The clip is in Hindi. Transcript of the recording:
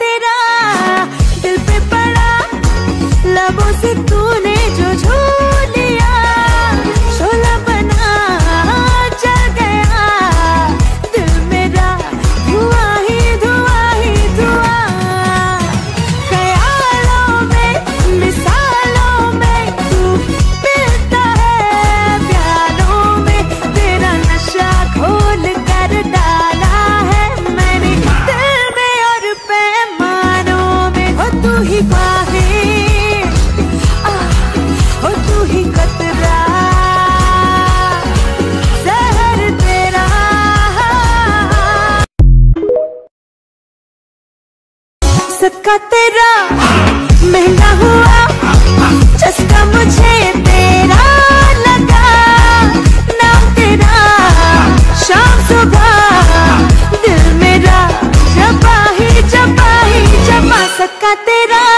तेरा दिल पे पड़ा लबों से तू तू ही बाहें। ओ तू ही कतरा। सका तेरा। महँगा हूँ का तेरा